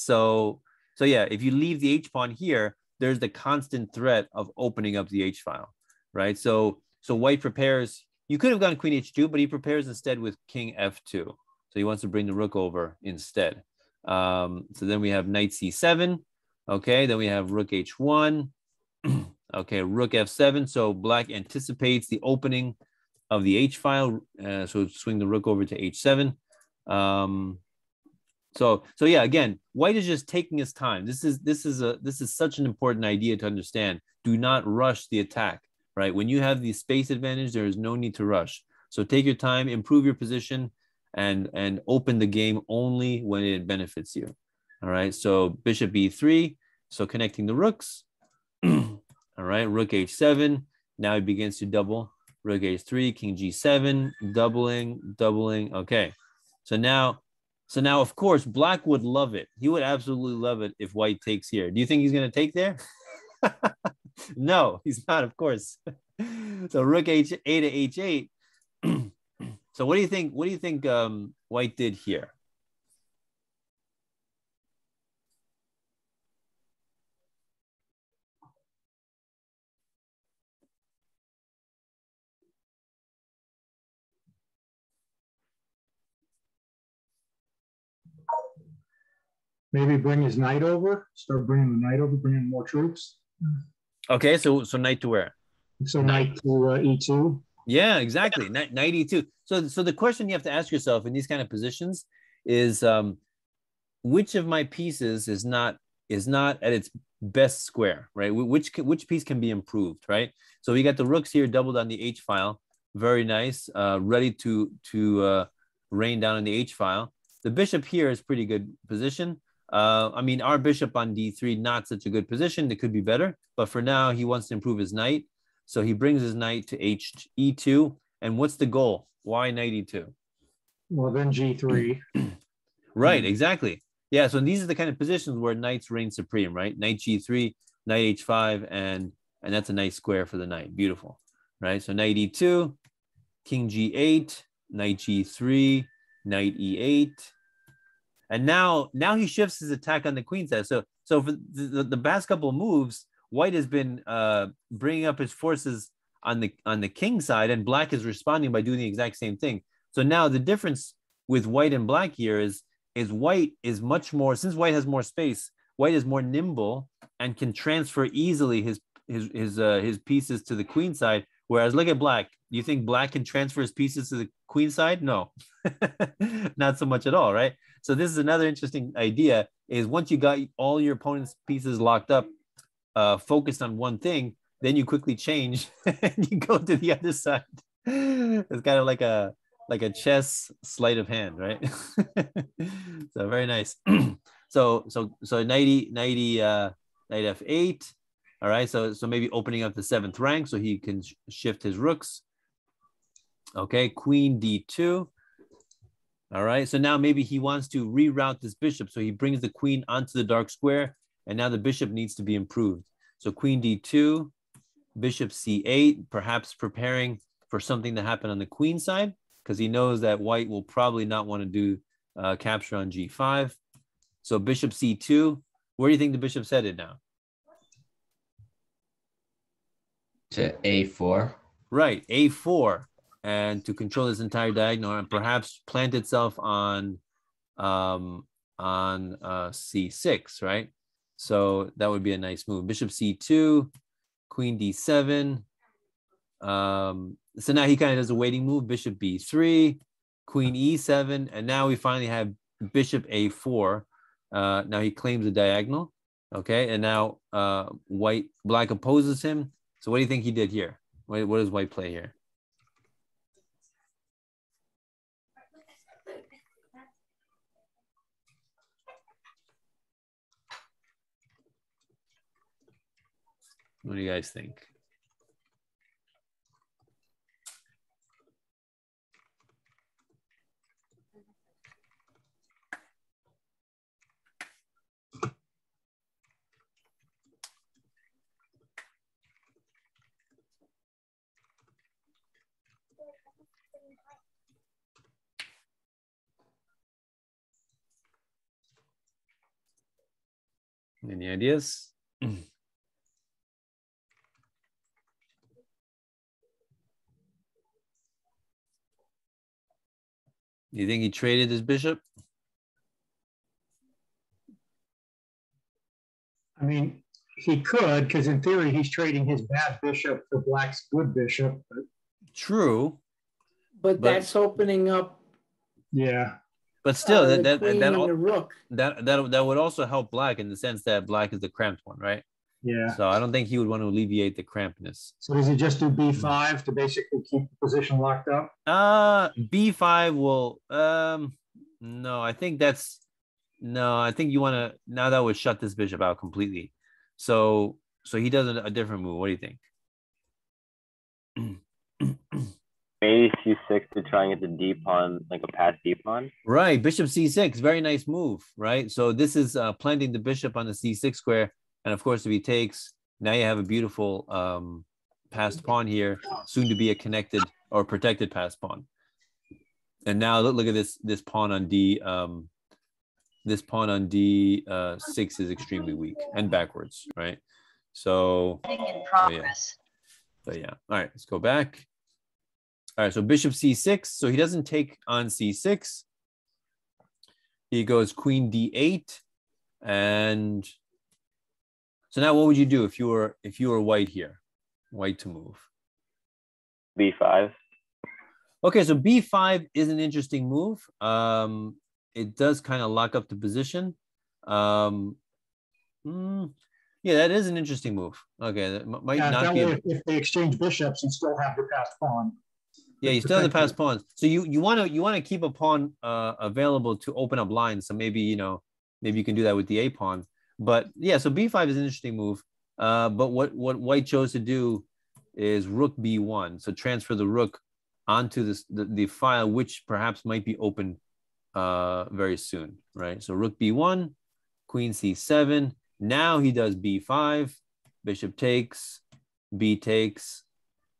So so yeah, if you leave the H pawn here, there's the constant threat of opening up the H file, right? So so white prepares. You could have gone queen H2, but he prepares instead with king F2. So he wants to bring the rook over instead. Um, so then we have knight C7. Okay, then we have rook H1. okay, rook F7. So black anticipates the opening of the H file. Uh, so swing the rook over to H7. Um, so so yeah, again, white is just taking his time. This is this is a this is such an important idea to understand. Do not rush the attack, right? When you have the space advantage, there is no need to rush. So take your time, improve your position, and and open the game only when it benefits you. All right. So bishop b3 So connecting the rooks. All right. Rook h7. Now he begins to double. Rook h3, king g7, doubling, doubling. Okay. So now, so now of course black would love it. He would absolutely love it if white takes here. Do you think he's gonna take there? no, he's not, of course. so rook h8 to h8. so what do you think? What do you think um, white did here? Maybe bring his knight over, start bringing the knight over, bring in more troops. Okay, so so knight to where? So knight to uh, E2. Yeah, exactly. Knight, knight e2. So so the question you have to ask yourself in these kind of positions is um, which of my pieces is not is not at its best square, right? Which which piece can be improved, right? So we got the rooks here doubled on the H file, very nice, uh, ready to to uh, rain down on the H file. The bishop here is pretty good position. Uh, I mean, our bishop on D3, not such a good position. It could be better, but for now, he wants to improve his knight. So he brings his knight to H E2. And what's the goal? Why knight E2? Well, then G3. Right, exactly. Yeah, so these are the kind of positions where knights reign supreme, right? Knight G3, knight H5, and and that's a nice square for the knight. Beautiful, right? So knight E2, king G8, knight G3, knight E8. And now now he shifts his attack on the queen side. So so for the, the, the past couple moves, white has been uh, bringing up his forces on the on the king side, and black is responding by doing the exact same thing. So now the difference with white and black here is is white is much more since white has more space. White is more nimble and can transfer easily his his his uh, his pieces to the queen side. Whereas look at black. You think black can transfer his pieces to the queen side? No, not so much at all, right? So this is another interesting idea: is once you got all your opponent's pieces locked up, uh, focused on one thing, then you quickly change and you go to the other side. It's kind of like a like a chess sleight of hand, right? so very nice. so so so 90 90 uh knight f8. All right, so so maybe opening up the seventh rank so he can sh shift his rooks. Okay, queen d2. All right, so now maybe he wants to reroute this bishop. So he brings the queen onto the dark square, and now the bishop needs to be improved. So queen d2, bishop c8, perhaps preparing for something to happen on the queen side, because he knows that white will probably not want to do uh, capture on g5. So bishop c2, where do you think the bishop's headed now? To a4. Right, a4 and to control this entire diagonal and perhaps plant itself on um, on uh, c6, right? So that would be a nice move. Bishop c2, queen d7. Um, so now he kind of does a waiting move, bishop b3, queen e7, and now we finally have bishop a4. Uh, now he claims a diagonal, okay? And now uh, white, black opposes him. So what do you think he did here? What, what does white play here? What do you guys think? Any ideas? You think he traded his bishop? I mean, he could, because in theory, he's trading his bad bishop for black's good bishop. But True, But But- that's opening up yeah, but still, uh, that that that, and the al- rook. that that that would also help black in the sense that black is the cramped one, right? yeah. So I don't think he would want to alleviate the crampedness. So does he just do B5 to basically keep the position locked up? Uh, B5 will, um, no, I think that's, no, I think you want to, now that would shut this bishop out completely. So, so he does a, a different move. What do you think? Maybe c6 to try and get the d pawn, like a pass d pawn. Right, bishop c6, very nice move, right? So this is uh, planting the bishop on the c6 square, and of course, if he takes, now you have a beautiful um, passed pawn here, soon to be a connected or protected passed pawn. And now look, look at this this pawn on d. Um, this pawn on d uh, six is extremely weak and backwards, right? So, in yeah. progress. so yeah. All right, let's go back. All right, so bishop c6. So he doesn't take on c6. He goes queen d8, and so now what would you do if you were if you were white here, white to move? b5. Okay, so b5 is an interesting move. Um, it does kind of lock up the position. Um, mm, yeah, that is an interesting move. Okay, that m- might Yeah, not that be. a- if they exchange bishops, you still have the passed pawn. Yeah, you still have the protect pass pawns. So you you want to you want to keep a pawn uh, available to open up lines. So maybe you know maybe you can do that with the a pawn. But yeah, so b5 is an interesting move. Uh, but what what white chose to do is rook b1. So transfer the rook onto this the, the file which perhaps might be open uh, very soon, right? So rook b1, queen c7. Now he does b5, bishop takes, b takes,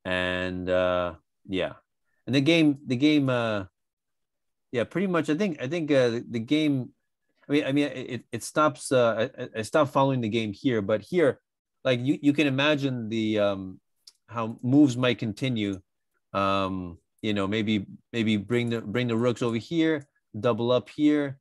and uh, yeah, and the game the game uh, yeah, pretty much. I think I think uh, the, game. I mean, I mean, it, it stops. Uh, I, I stopped following the game here, but here, like you you can imagine the um how moves might continue. Um, you know, maybe maybe bring the bring the rooks over here, double up here,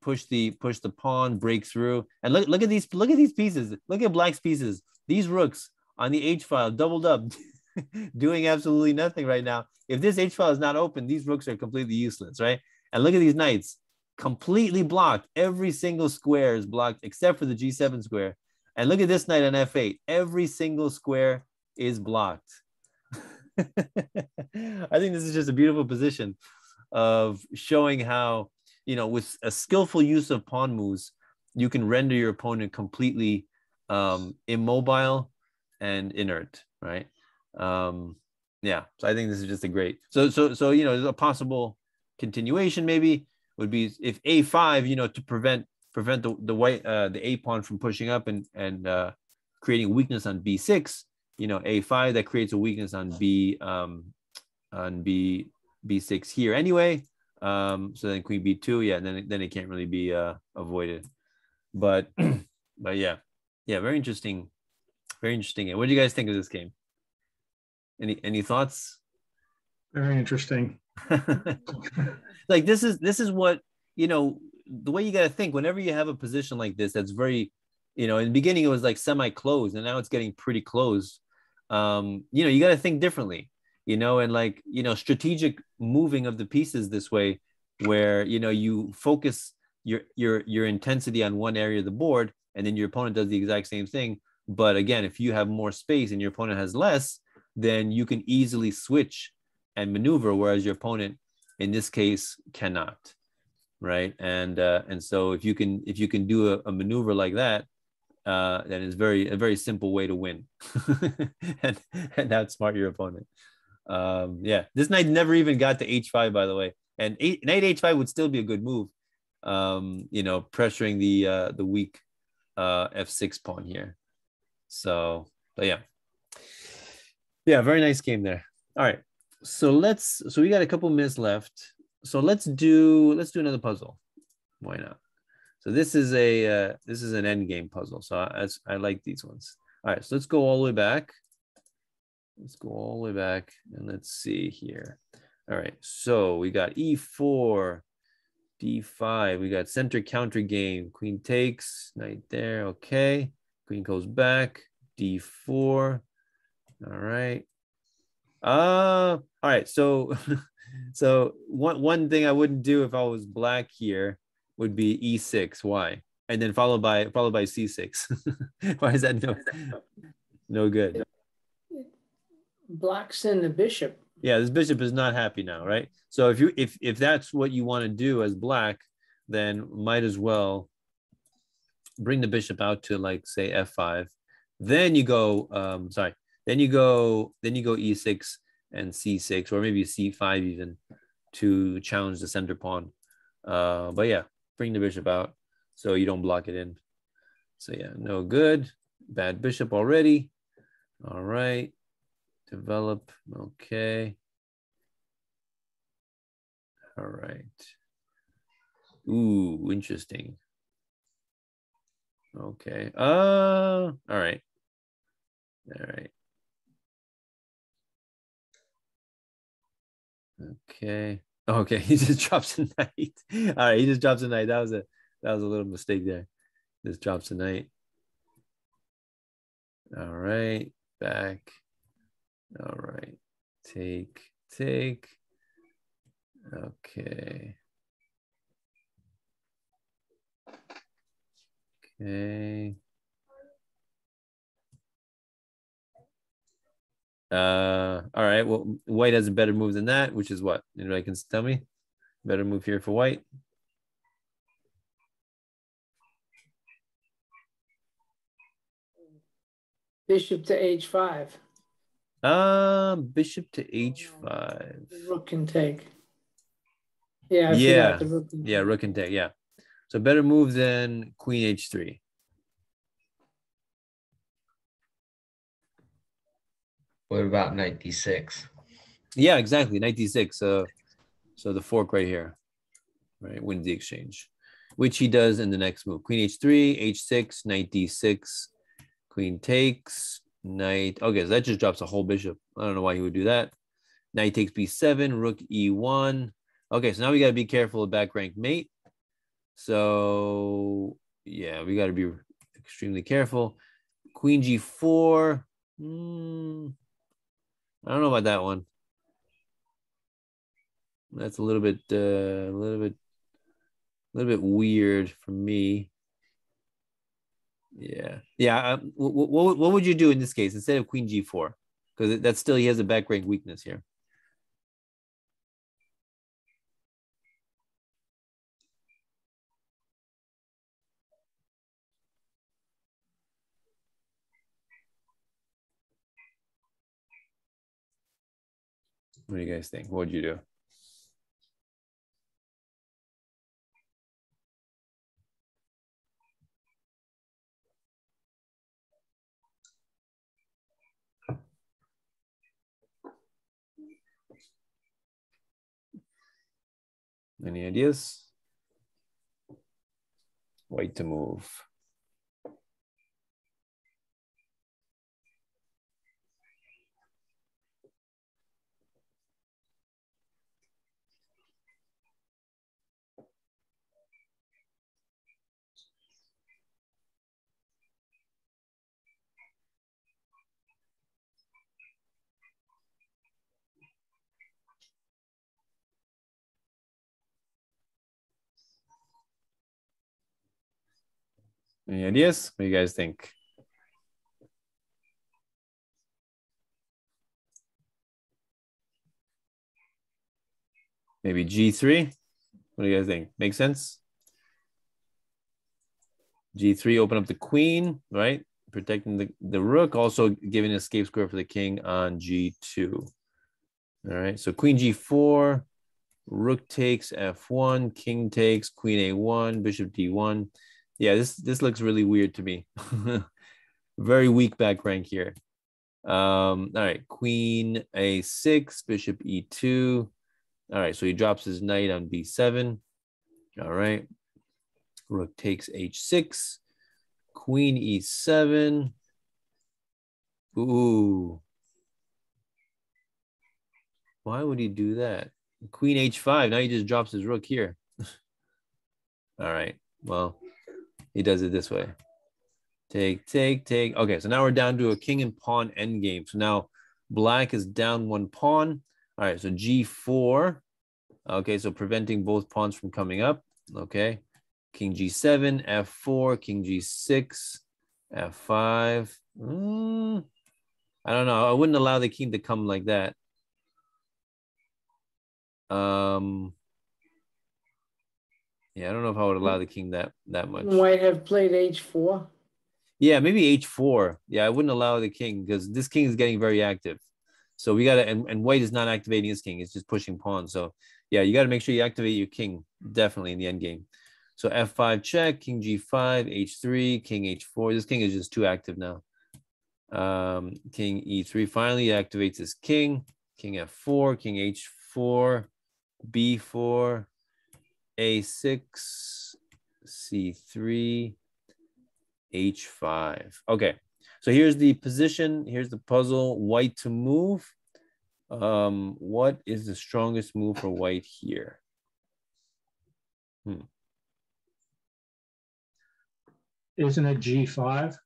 push the push the pawn, break through, and look look at these look at these pieces. Look at Black's pieces. These rooks on the H file doubled up, doing absolutely nothing right now. If this H file is not open, these rooks are completely useless, right? And look at these knights, completely blocked. Every single square is blocked except for the G7 square. And look at this knight on F8. Every single square is blocked. I think this is just a beautiful position of showing how, you know, with a skillful use of pawn moves, you can render your opponent completely um, immobile and inert, right? Um, yeah, so I think this is just a great. So, so, so you know, a possible continuation maybe would be if a5, you know, to prevent prevent the the white uh, the a pawn from pushing up and and uh, creating weakness on b6 you know a5 that creates a weakness on b um on b b6 here anyway. Um so then queen b2 yeah and then then it can't really be uh avoided. But but yeah yeah very interesting very interesting what do you guys think of this game any any thoughts? Very interesting. like this is this is what you know the way you got to think whenever you have a position like this that's very you know in the beginning it was like semi closed and now it's getting pretty close um you know you got to think differently you know and like you know strategic moving of the pieces this way where you know you focus your your your intensity on one area of the board and then your opponent does the exact same thing. But again if you have more space and your opponent has less then you can easily switch and maneuver whereas your opponent in this case cannot right? And uh, and so if you can if you can do a, a maneuver like that uh, then it's very a very simple way to win and, and outsmart your opponent. Um, yeah this knight never even got to h5 by the way. And eight, knight h5 would still be a good move um, you know pressuring the uh, the weak uh, f6 pawn here. So but yeah yeah very nice game there. All right so let's so we got a couple minutes left. So let's do let's do another puzzle. Why not? So this is a uh, this is an end game puzzle so I, I like these ones. All right so let's go all the way back. Let's go all the way back and let's see here. All right so we got e4 d5 we got center counter game. Queen takes knight there okay. Queen goes back d4 all right. Uh all right. So so one one thing i wouldn't do if i was black here would be e6 why? And then followed by followed by c6 why is that no no good? Blacks in the bishop. yeah this bishop is not happy now right? So if you if if that's what you want to do as black then might as well bring the bishop out to like say f5 then you go um sorry then you go then you go e6 and c6 or maybe c5 even to challenge the center pawn. Uh but yeah bring the bishop out so you don't block it in. So yeah no good. Bad bishop already. All right. Develop. Okay. All right. Ooh interesting. Okay. Uh all right. All right Okay. Okay. He just drops a knight. All right. He just drops a knight. That was a that was a little mistake there. Just drops a knight. All right. Back. All right. Take. Take. Okay. Okay. Uh, all right. Well, white has a better move than that, which is what? Anybody can tell me? Better move here for white. Bishop to h5. Uh, bishop to h5. The rook can take. Yeah. I Yeah. rook can Yeah, rook and take. Yeah. So better move than queen h3. What about knight d6? Yeah, exactly. Knight d6. So, so the fork right here, right, wins the exchange, which he does in the next move. Queen h3, h6, knight d6, Queen takes, knight. Okay, so that just drops a whole bishop. I don't know why he would do that. Knight takes b7, rook e1. Okay, so now we got to be careful of back rank mate. So yeah, we got to be extremely careful. Queen g4. Hmm, I don't know about that one. That's a little bit, uh, a little bit, a little bit weird for me. Yeah, yeah. Um, what, what, what would you do in this case instead of Queen G4? Because that's still he has a back rank weakness here. What do you guys think? What would you do? Any ideas? Wait to move. Any ideas? What do you guys think? Maybe G3? What do you guys think? Make sense? G3, open up the queen, right? Protecting the, the rook, also giving an escape square for the king on G2. All right, so queen G4, rook takes F1, king takes, queen A1, bishop D1 yeah, this this looks really weird to me. Very weak back rank here. Um, all right, queen a6, bishop e2. All right, so he drops his knight on b7. All right, rook takes h6, queen e7. Ooh. Why would he do that? Queen h5, now he just drops his rook here. All right, well, he does it this way. Take, take, take. Okay, so now we're down to a king and pawn endgame. So now black is down one pawn. All right, so g4. Okay, so preventing both pawns from coming up. Okay, king g7, f4, king g6, f5. Mm, I don't know. I wouldn't allow the king to come like that. Um, yeah, I don't know if I would allow the king that that much. White have played h4. Yeah, maybe h4. Yeah, I wouldn't allow the king because this king is getting very active. So we got to, and, and white is not activating his king. It's just pushing pawns. So yeah, you got to make sure you activate your king definitely in the end game. So f5 check, king g5, h3, king h4. This king is just too active now. Um, king e3 finally activates his king, king f4, king h4, b4, a6, C3, H5. Okay, so here's the position. Here's the puzzle. White to move. Um, what is the strongest move for white here? Hmm. Isn't it G5?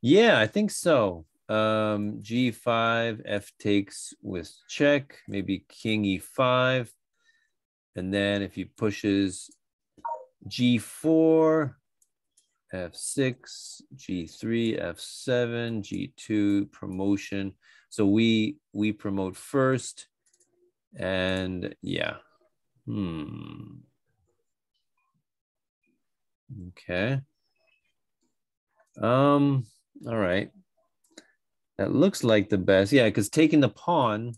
Yeah, I think so. Um, G5, F takes with check, maybe King E5. And then if he pushes G4, F6, G3, F7, G2, promotion. So we we promote first. And yeah. Hmm. Okay. Um, all right. That looks like the best. Yeah, because taking the pawn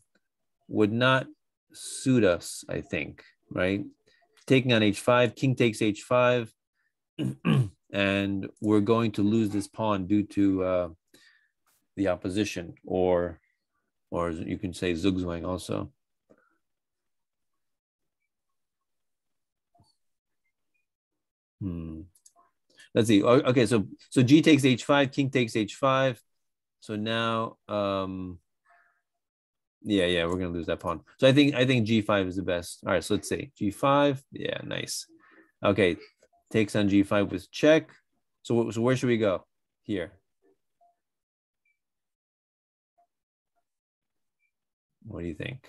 would not suit us, I think right? Taking on h5, king takes h5, and we're going to lose this pawn due to uh, the opposition, or or you can say zugzwang also. Hmm. let's see. Okay, so so G takes H5, King takes H5. So now, um, yeah, yeah, we're gonna lose that pawn. So I think I think G5 is the best. All right, so let's see G5. Yeah, nice. Okay, takes on G5 with check. So so where should we go? Here. What do you think?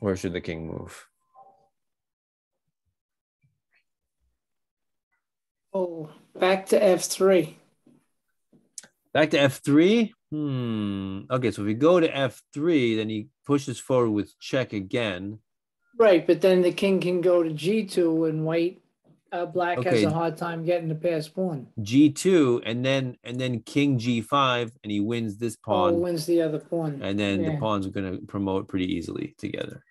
Where should the king move? Oh, back to F3. Back to F3. Hmm. Okay, so if we go to F3, then he pushes forward with check again. Right, but then the king can go to G2 and white, uh, black has a hard time getting the pass pawn. G2, and then and then King G5, and he wins this Oh, pawn, wins the other pawn. and then the pawns are gonna promote pretty easily together.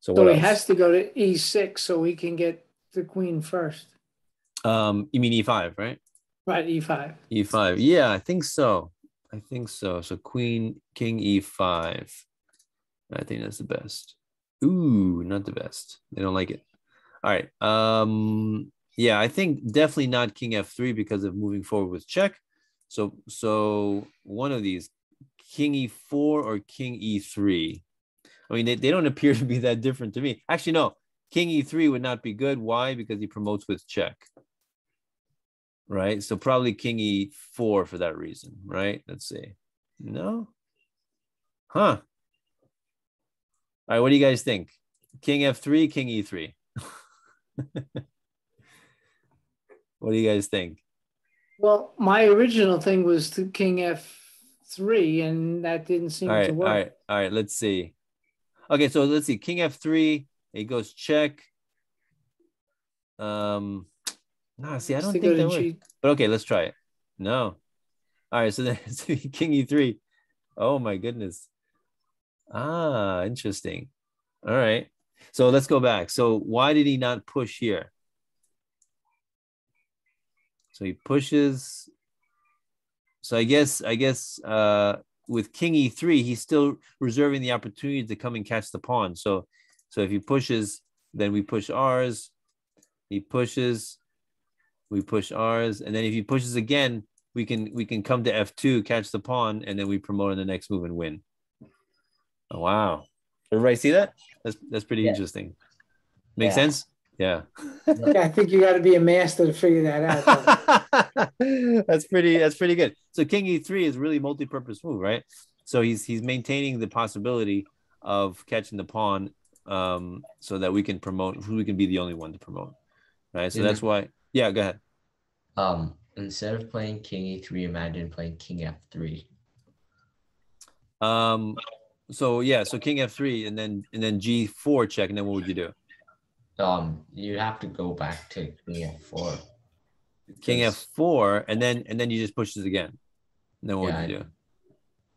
So So he else? has to go to E6 so he can get the queen first. um, you mean E5, right? Right, E E5. E5. Yeah, I think so. I think so. So Queen, King E5. I think that's the best. Ooh, not the best. They don't like it. All right. Um, yeah, I think definitely not King F3 because of moving forward with check. So so one of these, King E4 or King E3. I mean, they, they don't appear to be that different to me. Actually, no, King E3 would not be good. Why? Because he promotes with check right? So probably king e4 for that reason, right? Let's see. No? Huh. All right, what do you guys think? King f3, king e3. what do you guys think? Well, my original thing was to king F3, and that didn't seem All right, to all work. right, all right, let's see. Okay, so let's see. King f3, it goes check. Um, no, see, I don't To think that works. But okay, let's try it. No. All right, so then so King E3. Oh my goodness. Ah, interesting. All right. So let's go back. So why did he not push here? So he pushes. So I guess I guess uh with King E3, he's still reserving the opportunity to come and catch the pawn. So so if he pushes, then we push ours. He pushes, we push ours, and then if he pushes again, we can we can come to f2, catch the pawn, and then we promote on the next move and win. Oh, wow! Everybody see that? That's that's pretty Yeah. interesting. Make Yeah. sense? Yeah. I think you got to be a master to figure that out. that's pretty. That's pretty good. So King E3 is really multi-purpose move, right? So he's he's maintaining the possibility of catching the pawn, um, so that we can promote. Who we can be the only one to promote, right? So Yeah. that's why. Yeah, go ahead. Um, instead of playing king e3, imagine playing king f3. Um, so yeah, so King F3 and then and then G4 check, and then what would you do? Um, you have to go back to king f4. King F4, and then and then you just push it again. And then what Yeah, would you I- do?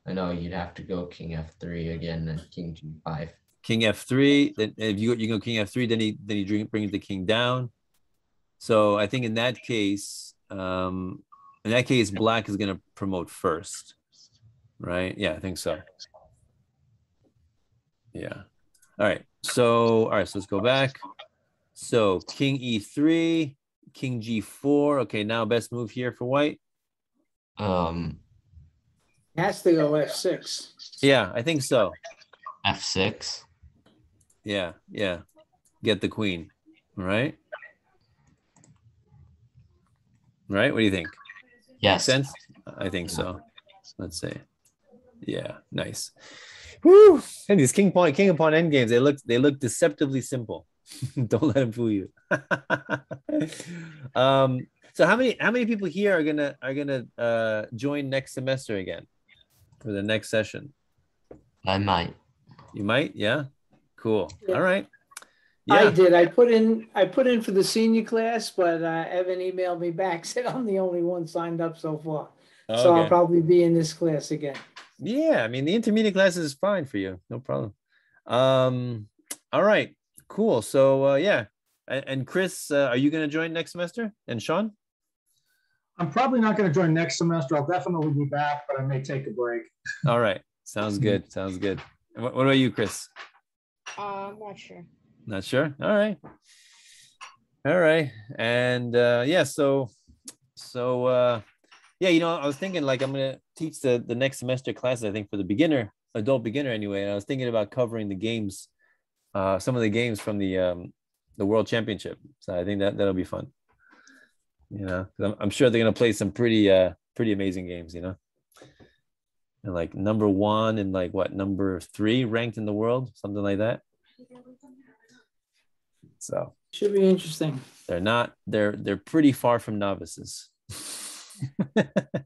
I know you'd have to go king f3 again and king g5. King F3. Then if you you go King F3, then he then he brings the king down. So I think in that case, um, in that case, Black is gonna promote first, right? Yeah, I think so. Yeah. All right. So all right. So let's go back. So King E3, King G4. Okay, now best move here for White. Um, has to go F6. Yeah, I think so. f6. Yeah, yeah. Get the queen. Right? Right? What do you think? Make Yes. sense? I think so. Let's say. Yeah, nice. Woo! And these king pawn, king upon end games, they look they look deceptively simple. Don't let them fool you. um, so how many how many people here are gonna are gonna uh join next semester again for the next session? I might. You might, yeah. Cool. Yeah. All right. I did. I put in. I put in for the senior class, but uh, Evan emailed me back said I'm the only one signed up so far. So I'll probably be in this class again. Yeah, I mean the intermediate classes is fine for you, no problem. Um, all right, cool. So uh, yeah, and, and Chris, uh, are you going to join next semester? And Sean? I'm probably not going to join next semester. I'll definitely be back, but I may take a break. All right, sounds good. Sounds good. What, what about you, Chris? Uh, I'm not sure. Not sure. All right. All right, and uh, yeah, so so uh, yeah, you know, I was thinking like I'm gonna teach the the next semester classes. I think for the beginner, adult beginner anyway. And I was thinking about covering the games, uh, some of the games from the um, the World Championship. So I think that that'll be fun. You know, I'm, I'm sure they're gonna play some pretty uh pretty amazing games. You know, and like number one and like what number three ranked in the world, something like that. So Should be interesting. they're not they're they're pretty far from novices.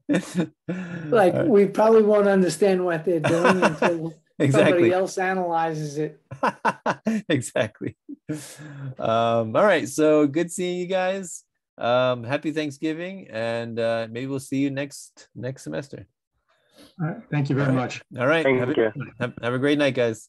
Like All right. we probably won't understand what they're doing until somebody else analyzes it. exactly um all right so good seeing you guys um happy thanksgiving and uh maybe we'll see you next next semester All right, Thank you very All right. much. all right Thank have, a, you. have, have a great night guys